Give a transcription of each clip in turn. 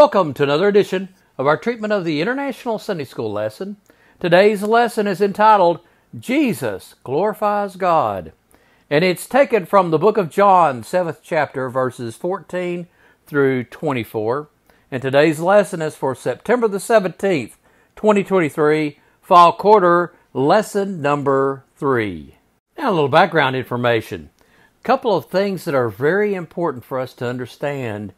Welcome to another edition of our treatment of the International Sunday School lesson. Today's lesson is entitled Jesus Glorifies God, and it's taken from the book of John, 7th chapter, verses 14 through 24. And today's lesson is for September the 17th, 2023, fall quarter, lesson number 3. Now, a little background information. A couple of things that are very important for us to understand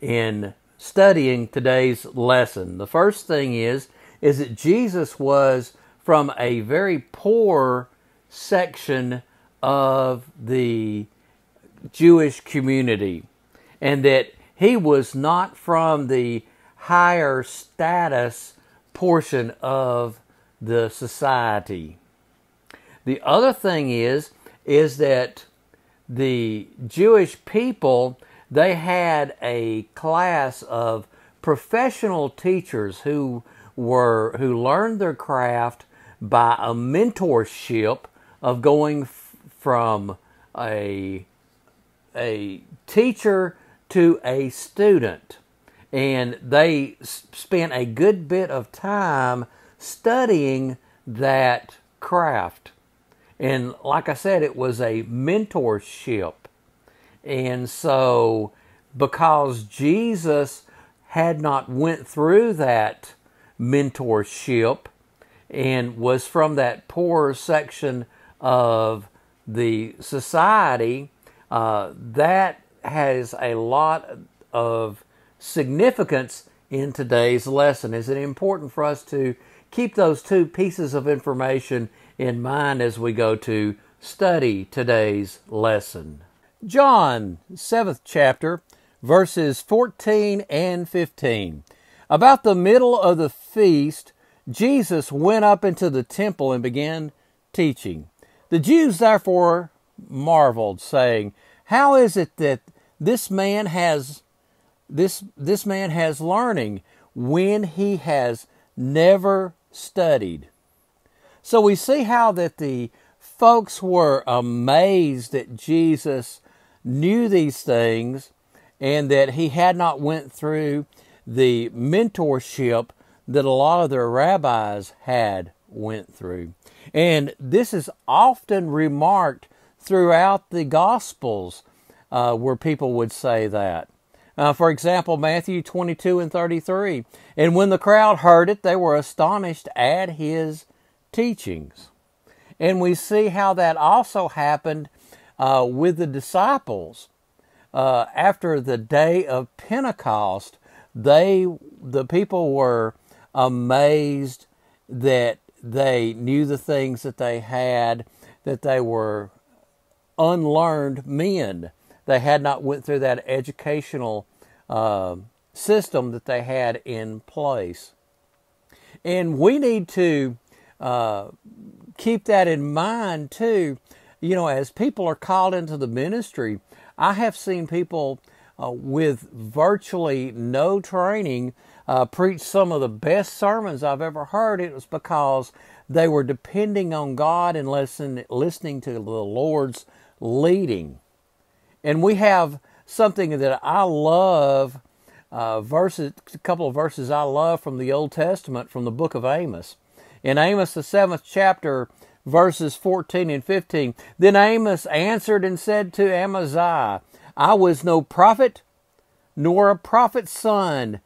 in studying today's lesson. The first thing is is that Jesus was from a very poor section of the Jewish community and that he was not from the higher status portion of the society. The other thing is is that the Jewish people they had a class of professional teachers who were who learned their craft by a mentorship of going f- from a a teacher to a student. And they s- spent a good bit of time studying that craft. And like i said it was a mentorship and so because Jesus had not went through that mentorship and was from that poor section of the society, uh, that has a lot of significance in today's lesson. Is it important for us to keep those two pieces of information in mind as we go to study today's lesson? John, 7th chapter, verses 14 and 15. About the middle of the feast, Jesus went up into the temple and began teaching. The Jews therefore marveled, saying, How is it that this man has this this man has learning when he has never studied? So we see how that the folks were amazed that Jesus knew these things and that he had not went through the mentorship that a lot of their rabbis had went through. And this is often remarked throughout the Gospels uh, where people would say that. Uh, for example, Matthew 22 and 33. And when the crowd heard it, they were astonished at his teachings. And we see how that also happened uh, with the disciples uh, after the day of Pentecost. They, the people were amazed that they knew the things that they had, that they were unlearned men. They had not went through that educational uh, system that they had in place. And we need to uh, keep that in mind too you know, as people are called into the ministry, I have seen people uh, with virtually no training uh, preach some of the best sermons I've ever heard. It was because they were depending on God and listen, listening to the Lord's leading. And we have something that I love, uh, verses, a couple of verses I love from the Old Testament from the book of Amos. In Amos, the seventh chapter, verses 14 and 15. Then Amos answered and said to Amaziah, I was no prophet, nor a prophet's son,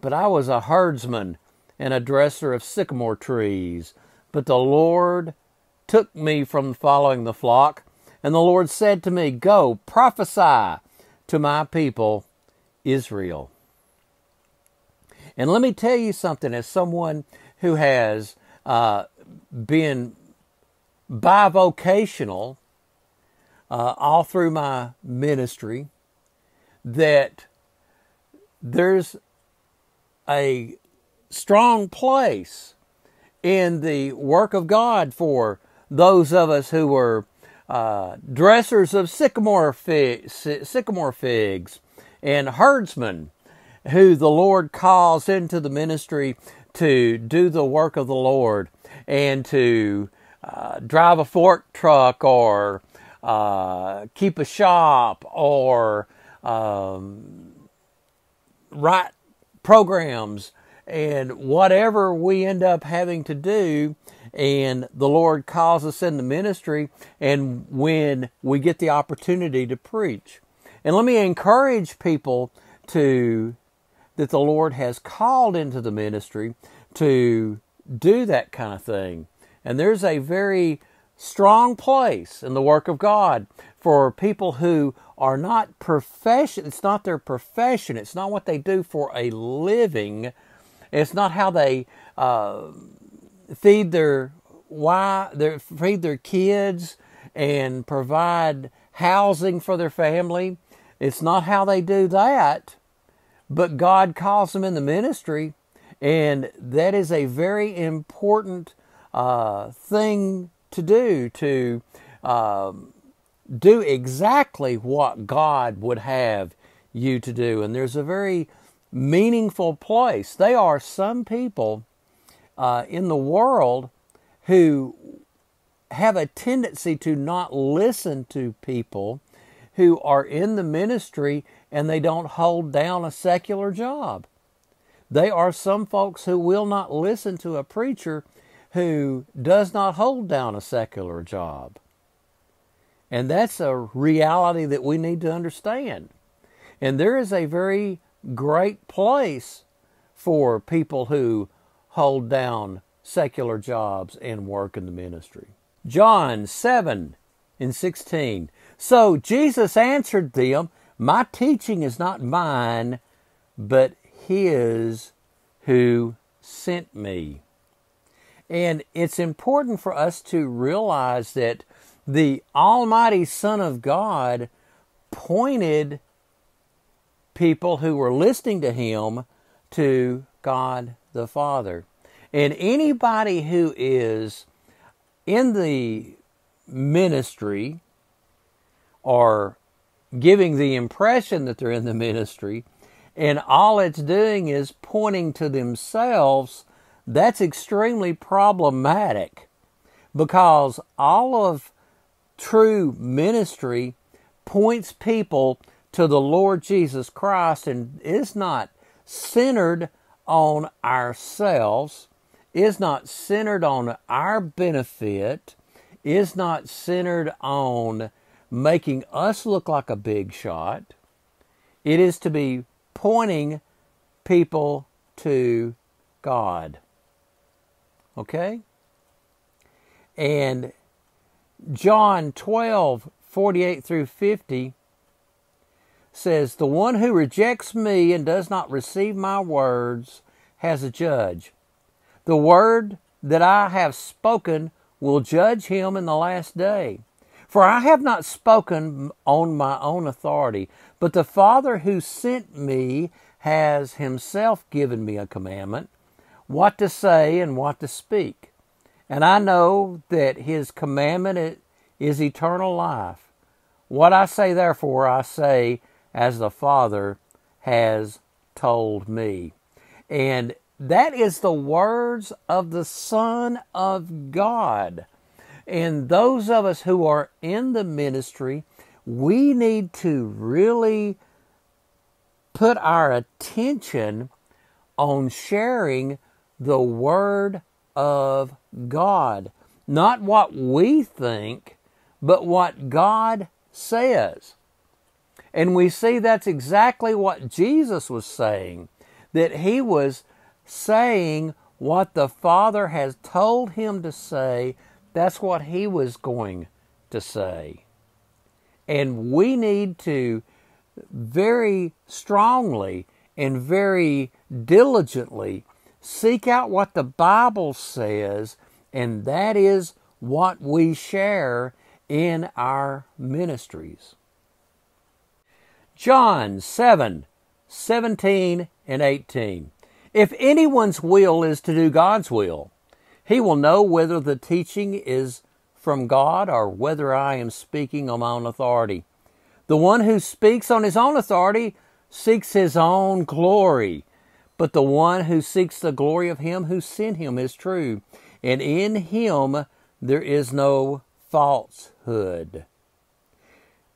but I was a herdsman and a dresser of sycamore trees. But the Lord took me from following the flock, and the Lord said to me, Go, prophesy to my people Israel. And let me tell you something, as someone who has uh, been bivocational uh, all through my ministry that there's a strong place in the work of God for those of us who were uh, dressers of sycamore, sycamore figs and herdsmen who the Lord calls into the ministry to do the work of the Lord and to uh, drive a fork truck or uh, keep a shop or um, write programs and whatever we end up having to do and the Lord calls us in the ministry and when we get the opportunity to preach. And let me encourage people to that the Lord has called into the ministry to do that kind of thing. And there's a very strong place in the work of God for people who are not profession it's not their profession it's not what they do for a living it's not how they uh, feed their why they feed their kids and provide housing for their family. It's not how they do that but god calls them in the ministry and that is a very important uh, thing to do to um, do exactly what God would have you to do. And there's a very meaningful place. There are some people uh, in the world who have a tendency to not listen to people who are in the ministry and they don't hold down a secular job. They are some folks who will not listen to a preacher who does not hold down a secular job. And that's a reality that we need to understand. And there is a very great place for people who hold down secular jobs and work in the ministry. John 7 and 16. So Jesus answered them, My teaching is not mine, but his who sent me. And it's important for us to realize that the Almighty Son of God pointed people who were listening to him to God the Father. And anybody who is in the ministry or giving the impression that they're in the ministry, and all it's doing is pointing to themselves, that's extremely problematic because all of true ministry points people to the Lord Jesus Christ and is not centered on ourselves, is not centered on our benefit, is not centered on making us look like a big shot. It is to be pointing people to God. Okay? And John 12, 48 through 50 says, The one who rejects me and does not receive my words has a judge. The word that I have spoken will judge him in the last day. For I have not spoken on my own authority, but the Father who sent me has himself given me a commandment, what to say and what to speak. And I know that his commandment is eternal life. What I say, therefore, I say as the Father has told me. And that is the words of the Son of God. And those of us who are in the ministry, we need to really put our attention on sharing the Word of God. Not what we think, but what God says. And we see that's exactly what Jesus was saying, that he was saying what the Father has told him to say, that's what he was going to say. And we need to very strongly and very diligently Seek out what the Bible says, and that is what we share in our ministries. John 7 17 and 18. If anyone's will is to do God's will, he will know whether the teaching is from God or whether I am speaking on my own authority. The one who speaks on his own authority seeks his own glory. But the one who seeks the glory of him who sent him is true, and in him there is no falsehood.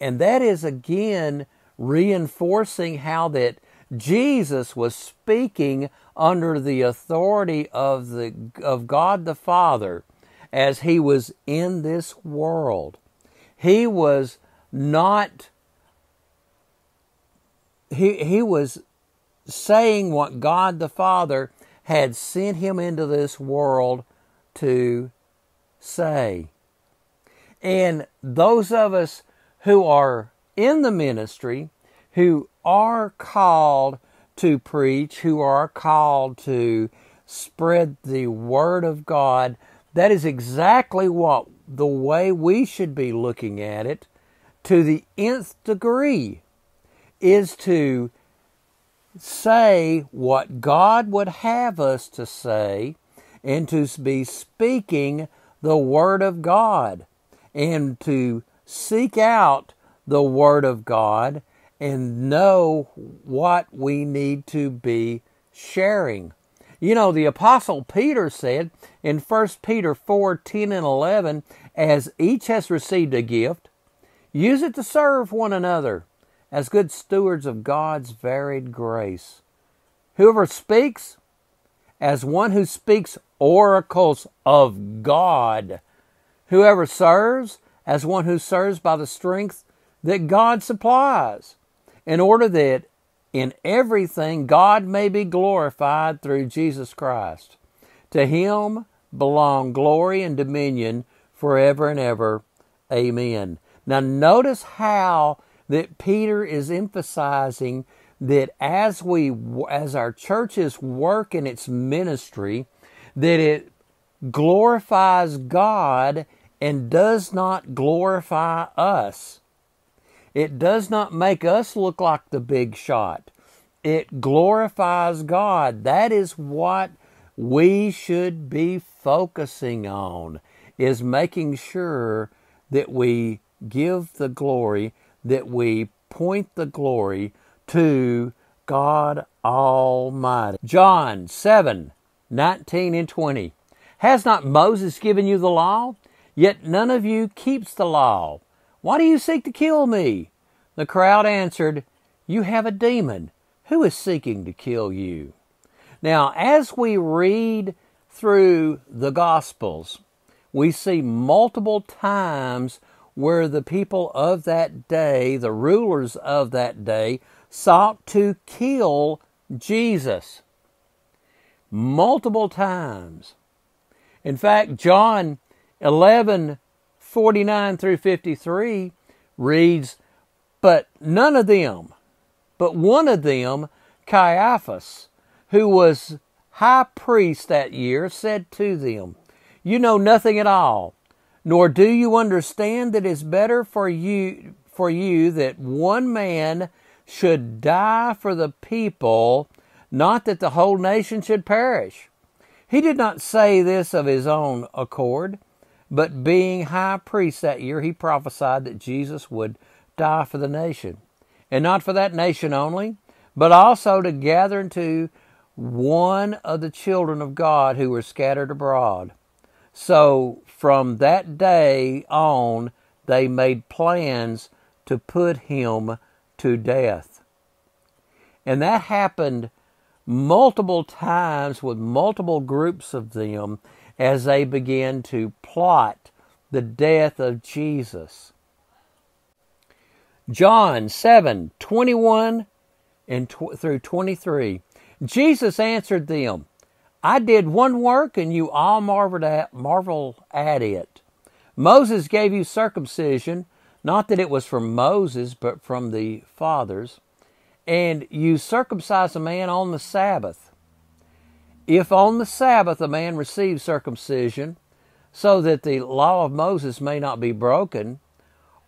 And that is again reinforcing how that Jesus was speaking under the authority of the of God the Father as he was in this world. He was not he he was saying what God the Father had sent him into this world to say. And those of us who are in the ministry, who are called to preach, who are called to spread the Word of God, that is exactly what the way we should be looking at it to the nth degree is to say what God would have us to say and to be speaking the Word of God and to seek out the Word of God and know what we need to be sharing. You know, the Apostle Peter said in 1 Peter 4 10 and 11, as each has received a gift, use it to serve one another as good stewards of God's varied grace. Whoever speaks, as one who speaks oracles of God. Whoever serves, as one who serves by the strength that God supplies, in order that in everything God may be glorified through Jesus Christ. To him belong glory and dominion forever and ever. Amen. Now notice how that Peter is emphasizing that as we as our churches work in its ministry that it glorifies God and does not glorify us. It does not make us look like the big shot. It glorifies God. That is what we should be focusing on is making sure that we give the glory, that we point the glory to God Almighty. John 7 19 and 20. Has not Moses given you the law? Yet none of you keeps the law. Why do you seek to kill me? The crowd answered, You have a demon. Who is seeking to kill you? Now, as we read through the Gospels, we see multiple times where the people of that day, the rulers of that day, sought to kill Jesus. Multiple times. In fact, John 11 49 through 53 reads, But none of them, but one of them, Caiaphas, who was high priest that year, said to them, You know nothing at all, nor do you understand that it's better for you for you that one man should die for the people, not that the whole nation should perish. He did not say this of his own accord, but being high priest that year, he prophesied that Jesus would die for the nation. And not for that nation only, but also to gather into one of the children of God who were scattered abroad. So from that day on, they made plans to put him to death. And that happened multiple times with multiple groups of them as they began to plot the death of Jesus. John 7 21 and tw- through 23. Jesus answered them, I did one work and you all marveled at, marvel at it. Moses gave you circumcision, not that it was from Moses, but from the fathers and you circumcise a man on the Sabbath. If on the Sabbath a man receives circumcision, so that the law of Moses may not be broken,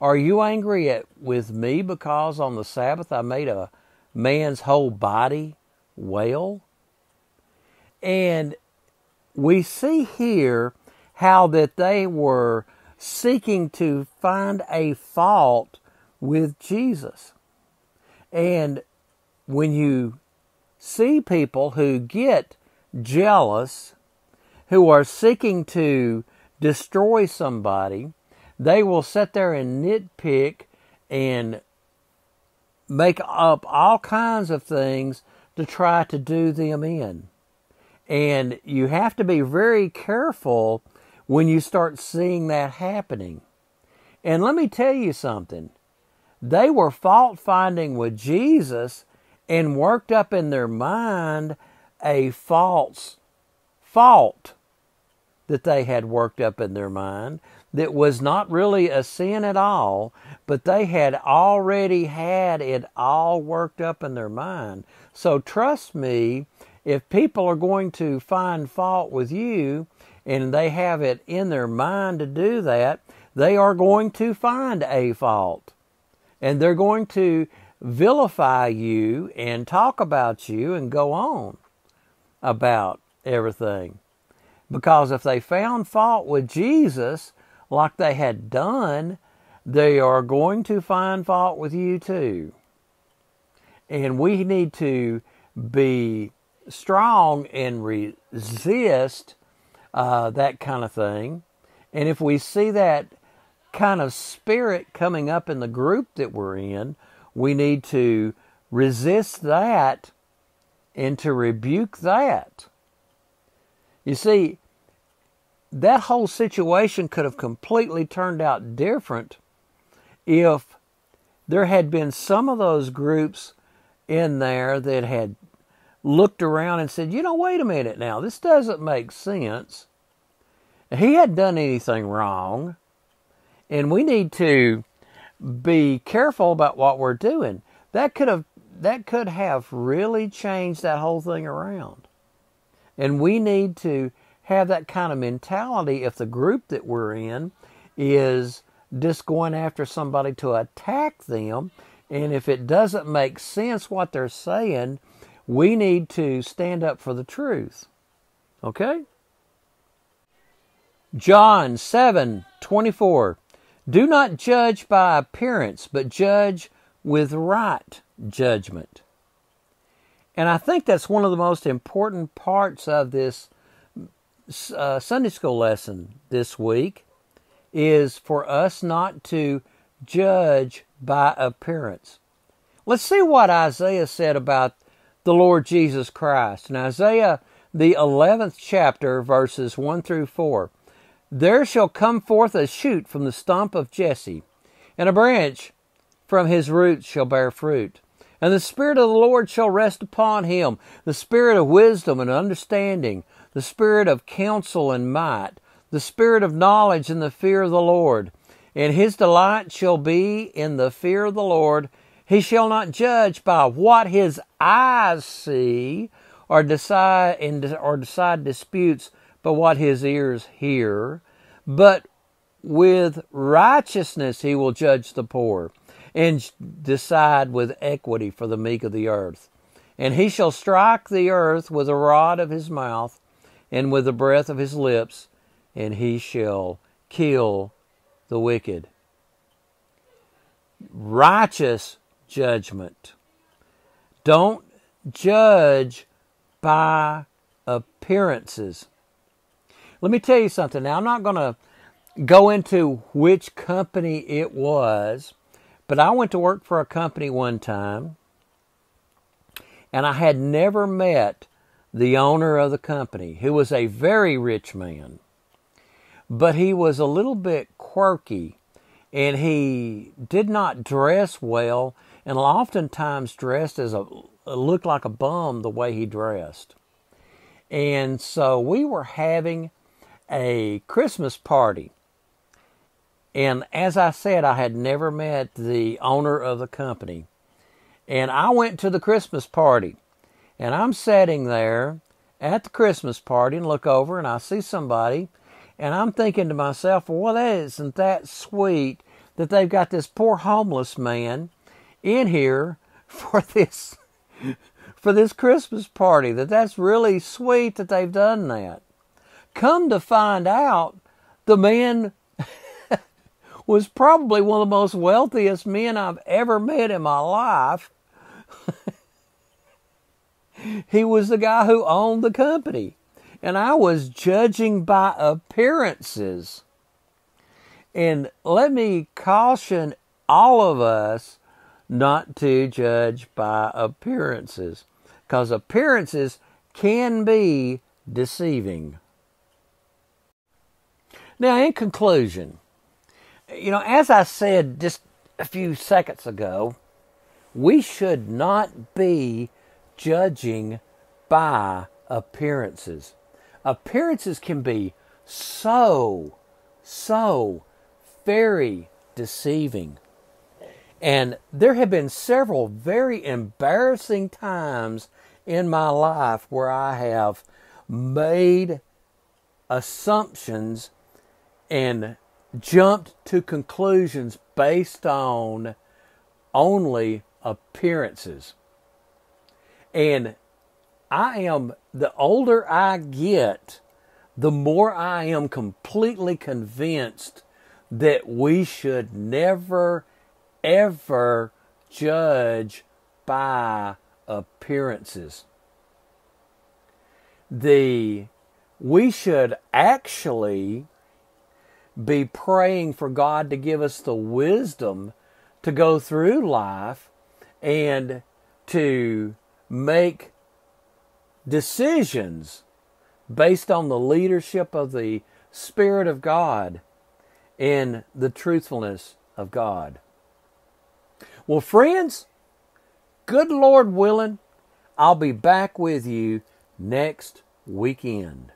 are you angry at, with me because on the Sabbath I made a man's whole body well? And we see here how that they were seeking to find a fault with Jesus. And when you see people who get jealous, who are seeking to destroy somebody, they will sit there and nitpick and make up all kinds of things to try to do them in. And you have to be very careful when you start seeing that happening. And let me tell you something. They were fault finding with Jesus and worked up in their mind a false fault that they had worked up in their mind that was not really a sin at all, but they had already had it all worked up in their mind. So trust me, if people are going to find fault with you and they have it in their mind to do that, they are going to find a fault. And they're going to vilify you and talk about you and go on about everything. Because if they found fault with Jesus, like they had done, they are going to find fault with you too. And we need to be strong and resist uh, that kind of thing. And if we see that kind of spirit coming up in the group that we're in, we need to resist that and to rebuke that. You see, that whole situation could have completely turned out different if there had been some of those groups in there that had looked around and said, you know, wait a minute now, this doesn't make sense. He hadn't done anything wrong, and we need to be careful about what we're doing. That could have that could have really changed that whole thing around. And we need to have that kind of mentality if the group that we're in is just going after somebody to attack them. And if it doesn't make sense what they're saying, we need to stand up for the truth. Okay? John 7 24. Do not judge by appearance, but judge with right judgment. And I think that's one of the most important parts of this uh, Sunday school lesson this week is for us not to judge by appearance. Let's see what Isaiah said about the Lord Jesus Christ. In Isaiah, the 11th chapter, verses 1 through 4, there shall come forth a shoot from the stump of Jesse, and a branch from his roots shall bear fruit. And the Spirit of the Lord shall rest upon him, the Spirit of wisdom and understanding, the Spirit of counsel and might, the Spirit of knowledge and the fear of the Lord. And his delight shall be in the fear of the Lord. He shall not judge by what his eyes see, or decide or decide disputes by what his ears hear, but with righteousness he will judge the poor and decide with equity for the meek of the earth. And he shall strike the earth with the rod of his mouth and with the breath of his lips, and he shall kill the wicked. Righteous judgment. Don't judge by appearances. Let me tell you something. Now, I'm not going to go into which company it was but I went to work for a company one time, and I had never met the owner of the company, who was a very rich man. But he was a little bit quirky, and he did not dress well, and oftentimes dressed as a looked like a bum the way he dressed. And so we were having a Christmas party and as I said, I had never met the owner of the company. And I went to the Christmas party. And I'm sitting there at the Christmas party and look over and I see somebody. And I'm thinking to myself, well, that isn't that sweet that they've got this poor homeless man in here for this for this Christmas party. That that's really sweet that they've done that. Come to find out, the man was probably one of the most wealthiest men I've ever met in my life. he was the guy who owned the company. And I was judging by appearances. And let me caution all of us not to judge by appearances, because appearances can be deceiving. Now, in conclusion, you know, as I said just a few seconds ago, we should not be judging by appearances. Appearances can be so, so very deceiving. And there have been several very embarrassing times in my life where I have made assumptions and jumped to conclusions based on only appearances. And I am, the older I get, the more I am completely convinced that we should never, ever judge by appearances. The we should actually be praying for God to give us the wisdom to go through life and to make decisions based on the leadership of the Spirit of God and the truthfulness of God. Well, friends, good Lord willing, I'll be back with you next weekend.